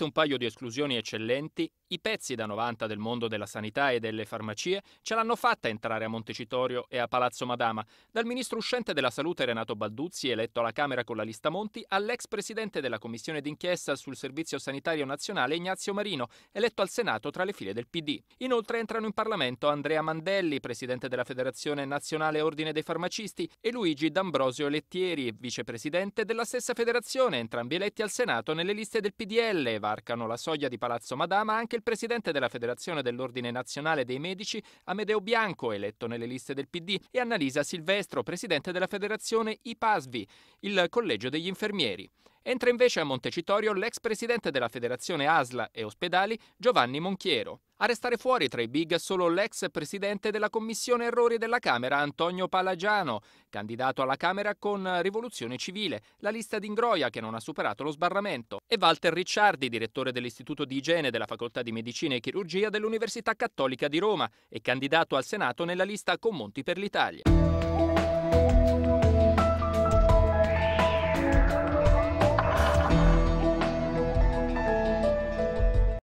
parte un paio di esclusioni eccellenti, i pezzi da 90 del mondo della sanità e delle farmacie ce l'hanno fatta entrare a Montecitorio e a Palazzo Madama, dal ministro uscente della salute Renato Balduzzi, eletto alla Camera con la lista Monti, all'ex presidente della commissione d'inchiesta sul Servizio Sanitario Nazionale Ignazio Marino, eletto al Senato tra le file del PD. Inoltre entrano in Parlamento Andrea Mandelli, presidente della Federazione Nazionale Ordine dei Farmacisti, e Luigi D'Ambrosio Lettieri, vicepresidente della stessa federazione, entrambi eletti al Senato nelle liste del PDL. Varcano la soglia di Palazzo Madama anche il presidente della Federazione dell'Ordine Nazionale dei Medici, Amedeo Bianco, eletto nelle liste del PD, e Annalisa Silvestro, presidente della Federazione IPASVI, il Collegio degli Infermieri. Entra invece a Montecitorio l'ex presidente della Federazione ASLA e Ospedali, Giovanni Monchiero. A restare fuori tra i big solo l'ex presidente della Commissione Errori della Camera, Antonio Palagiano, candidato alla Camera con Rivoluzione Civile, la lista di Ingroia che non ha superato lo sbarramento, e Walter Ricciardi, direttore dell'Istituto di Igiene della Facoltà di Medicina e Chirurgia dell'Università Cattolica di Roma e candidato al Senato nella lista Con Monti per l'Italia.